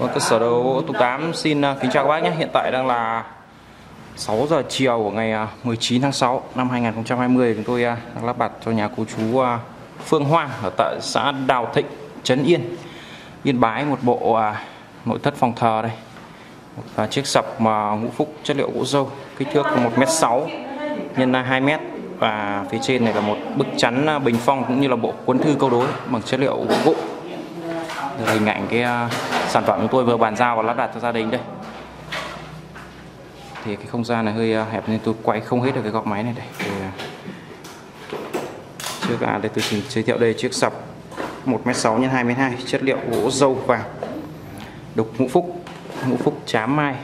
Vâng, cơ sở đồ gỗ Tú Tám xin à, kính chào các bác nhé. Hiện tại đang là 6 giờ chiều của ngày à, 19 tháng 6 năm 2020 chúng tôi à, đang lắp đặt cho nhà cô chú Phương Hoa ở tại xã Đào Thịnh, Trấn Yên, Yên Bái một bộ nội thất phòng thờ đây. Và chiếc sập ngũ phúc chất liệu gỗ dâu kích thước 1m6 nhân 2m và phía trên này là một bức chắn bình phong cũng như là bộ cuốn thư câu đối bằng chất liệu gỗ vụn hình ảnh cái sản phẩm chúng tôi vừa bàn giao và lắp đặt cho gia đình đây. Thì cái không gian này hơi uh, hẹp nên tôi quay không hết được cái góc máy này đây. Thì, uh, trước à đây tôi xin giới thiệu đây chiếc sập 1m6 x 2m2 chất liệu gỗ dâu vàng đục ngũ phúc ngũ phúc chám mai.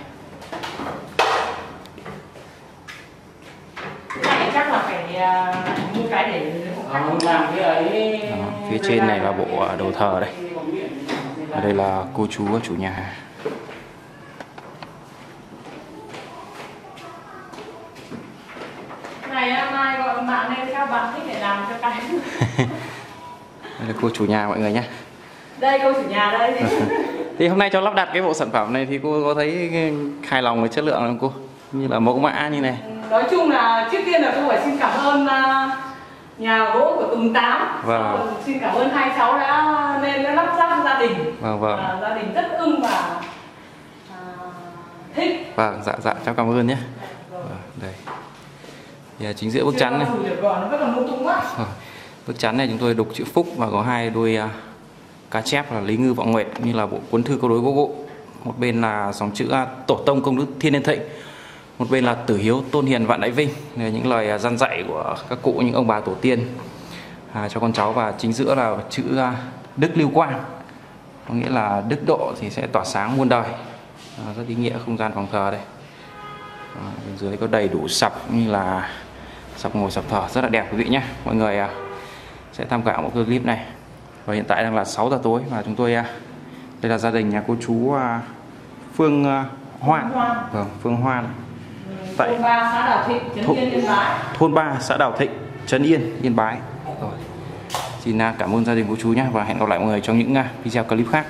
Chắc là phải à, mua cái để làm cái ấy phía trên này là bộ đồ thờ đây ở đây là cô chú và chủ nhà. Này à, mai gọi bạn lên các bạn thích để làm cho cái. Đây là cô chủ nhà mọi người nhé. Đây cô chủ nhà đây. Thì hôm nay cho lắp đặt cái bộ sản phẩm này thì cô có thấy hài lòng với chất lượng không cô? Như là mẫu mã như này. Nói chung là trước tiên là tôi phải xin cảm ơn à, nhà gỗ của Tùng Tám. Vâng. Rồi xin cảm ơn hai cháu đã lên đã lắp ráp gia đình. Vâng vâng. À, gia đình rất ưng và à, thích. Vâng dạ dạ cháu cảm ơn nhé. Vâng, đây. Thì chính giữa bức chắn này. Vâng. bức chắn này chúng tôi đục chữ phúc và có hai đuôi à, cá chép là lý ngư vọng nguyệt như là bộ cuốn thư câu đối gỗ gỗ. Một bên là dòng chữ à, tổ tông công đức thiên niên thịnh một bên là tử hiếu tôn hiền vạn đại vinh. Những lời à, dân dạy của các cụ những ông bà tổ tiên à, cho con cháu. Và chính giữa là chữ à, đức lưu quang. Có nghĩa là đức độ thì sẽ tỏa sáng muôn đời. À, rất ý nghĩa không gian phòng thờ đây. À, bên dưới có đầy đủ sập như là sập ngồi sập thờ rất là đẹp quý vị nhé. Mọi người à, sẽ tham khảo một cái clip này. Và hiện tại đang là 6 giờ tối và chúng tôi à, đây là gia đình nhà cô chú à, Phương à, Hoan. Hoan. vâng Phương Hoan Tại- Thôn ba xã Đào Thịnh Trấn Yên Yên Bái. thôn 3 xã Đào Thịnh Trấn Yên Yên Bái. Rồi. Xin à, cảm ơn gia đình cô chú nhé và hẹn gặp lại mọi người trong những à, video clip khác